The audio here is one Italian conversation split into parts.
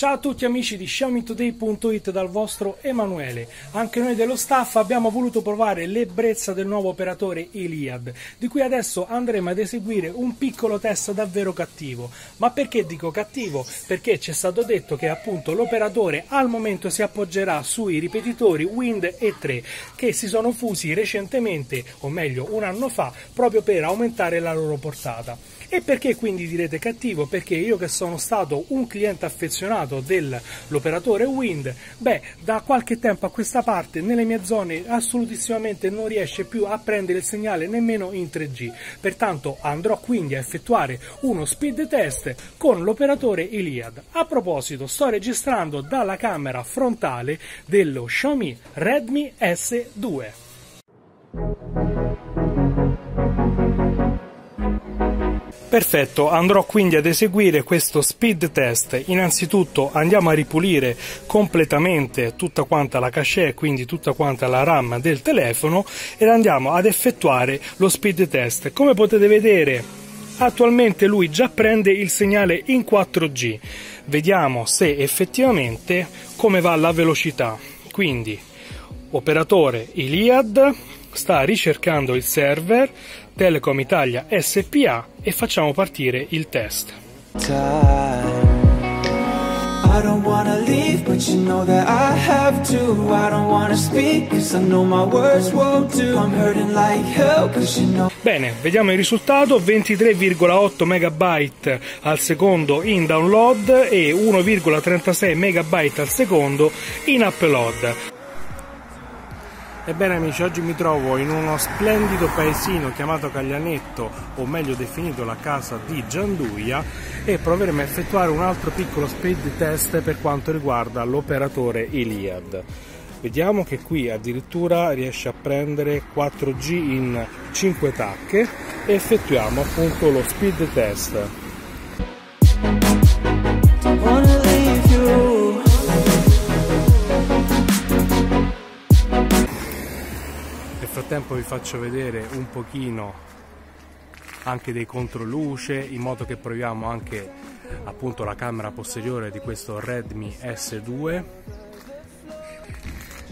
Ciao a tutti amici di XiaomiToday.it dal vostro Emanuele. Anche noi dello staff abbiamo voluto provare l'ebbrezza del nuovo operatore Iliad, di cui adesso andremo ad eseguire un piccolo test davvero cattivo. Ma perché dico cattivo? Perché ci è stato detto che appunto l'operatore al momento si appoggerà sui ripetitori Wind E3 che si sono fusi recentemente, o meglio un anno fa, proprio per aumentare la loro portata. E perché quindi direte cattivo? Perché io che sono stato un cliente affezionato dell'operatore Wind, beh, da qualche tempo a questa parte nelle mie zone assolutissimamente non riesce più a prendere il segnale nemmeno in 3G. Pertanto andrò quindi a effettuare uno speed test con l'operatore Iliad. A proposito, sto registrando dalla camera frontale dello Xiaomi Redmi S2. Perfetto, andrò quindi ad eseguire questo speed test. Innanzitutto andiamo a ripulire completamente tutta quanta la cache, quindi tutta quanta la RAM del telefono ed andiamo ad effettuare lo speed test. Come potete vedere, attualmente lui già prende il segnale in 4G. Vediamo se effettivamente come va la velocità. Quindi operatore Iliad sta ricercando il server Telecom Italia SPA e facciamo partire il test. I don't wanna leave, but you know that I have to. I don't wanna speak, cause I know my words won't do. I'm hurting like hell, cause you know. Bene, vediamo il risultato, 23,8 MB al secondo in download e 1,36 MB al secondo in upload. Ebbene amici, oggi mi trovo in uno splendido paesino chiamato Caglianetto, o meglio definito la casa di Gianduia, e proveremo a effettuare un altro piccolo speed test per quanto riguarda l'operatore Iliad. Vediamo che qui addirittura riesce a prendere 4G in 5 tacche e effettuiamo appunto lo speed test. Frattempo vi faccio vedere un pochino anche dei controluce in modo che proviamo anche appunto la camera posteriore di questo Redmi S2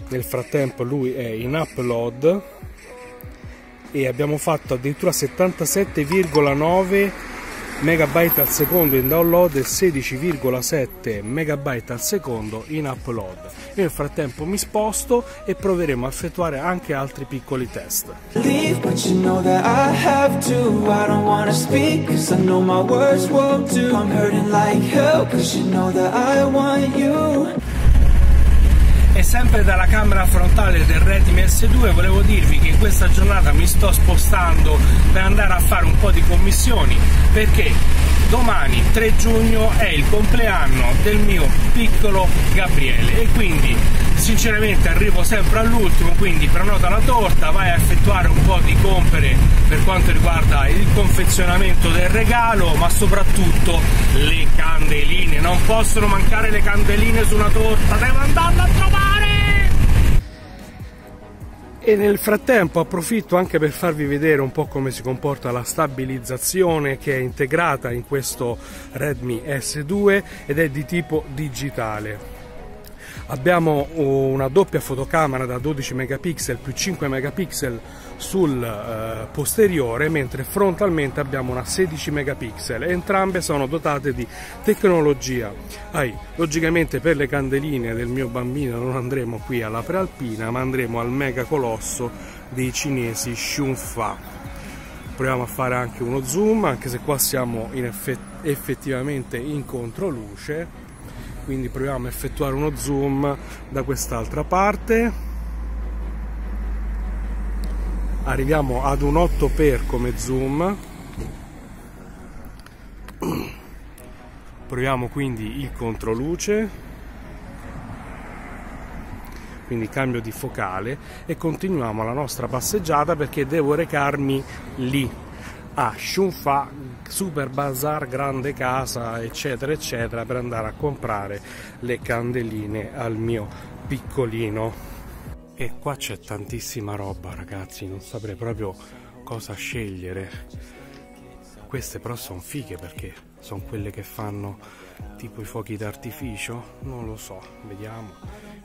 nel frattempo lui è in upload e abbiamo fatto addirittura 77,9 megabyte al secondo in download e 16,7 megabyte al secondo in upload. Io nel frattempo mi sposto e proveremo a effettuare anche altri piccoli test. E sempre dalla camera frontale del Redmi S2 volevo dirvi che in questa giornata mi sto spostando per andare a fare un po' di commissioni. Perché domani 3 giugno è il compleanno del mio piccolo Gabriele. E quindi sinceramente arrivo sempre all'ultimo quindi prenota la torta vai a effettuare un po' di compere per quanto riguarda il confezionamento del regalo ma soprattutto le candeline. Non possono mancare le candeline su una torta devo andarla a trovare e nel frattempo approfitto anche per farvi vedere un po' come si comporta la stabilizzazione che è integrata in questo Redmi S2 ed è di tipo digitale abbiamo una doppia fotocamera da 12 megapixel più 5 megapixel sul eh, posteriore mentre frontalmente abbiamo una 16 megapixel. Entrambe sono dotate di tecnologia. AI logicamente per le candeline del mio bambino non andremo qui alla prealpina ma andremo al mega colosso dei cinesi Xunfa. Proviamo a fare anche uno zoom anche se qua siamo in effett effettivamente in controluce quindi proviamo a effettuare uno zoom da quest'altra parte. Arriviamo ad un 8x come zoom. Proviamo quindi il controluce. Quindi cambio di focale e continuiamo la nostra passeggiata perché devo recarmi lì a Shunfa Super Bazar Grande Casa eccetera eccetera per andare a comprare le candeline al mio piccolino. E qua c'è tantissima roba ragazzi non saprei proprio cosa scegliere. Queste però sono fighe perché sono quelle che fanno tipo i fuochi d'artificio non lo so vediamo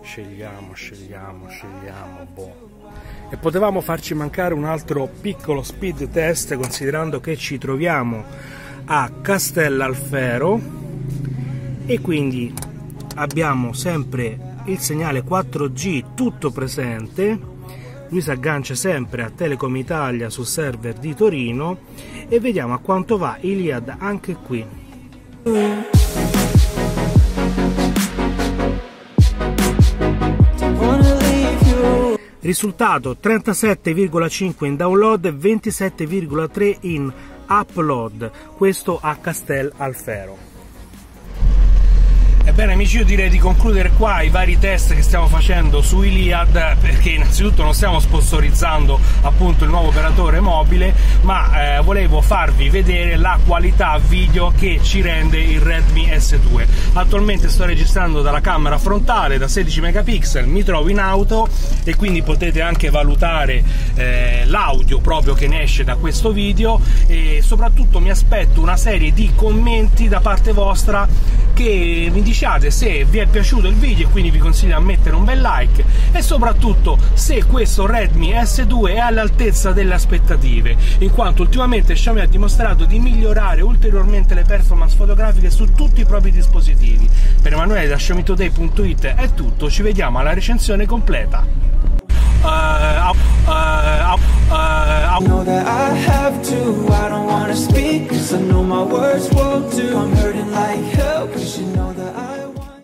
scegliamo scegliamo scegliamo boh. E potevamo farci mancare un altro piccolo speed test considerando che ci troviamo a Castellalfero. E quindi abbiamo sempre il segnale 4G tutto presente. Lui si aggancia sempre a Telecom Italia sul server di Torino. E vediamo a quanto va Iliad anche qui Risultato 37,5 in download e 27,3 in upload, questo a Castel Alfero. Ebbene amici io direi di concludere qua i vari test che stiamo facendo su Iliad perché innanzitutto non stiamo sponsorizzando appunto il nuovo operatore mobile ma eh, volevo farvi vedere la qualità video che ci rende il Redmi S2 attualmente sto registrando dalla camera frontale da 16 megapixel mi trovo in auto e quindi potete anche valutare eh, l'audio proprio che ne esce da questo video e soprattutto mi aspetto una serie di commenti da parte vostra che mi diciate se vi è piaciuto il video e quindi vi consiglio di mettere un bel like e soprattutto se questo Redmi S2 è all'altezza delle aspettative in quanto ultimamente Xiaomi ha dimostrato di migliorare ulteriormente le performance fotografiche su tutti i propri dispositivi. Per Emanuele da XiaomiToday.it è tutto ci vediamo alla recensione completa. Uh, uh, uh, uh, know that I have to I don't wanna speak Cause I know my words won't do. I'm hurting like hell Cause you know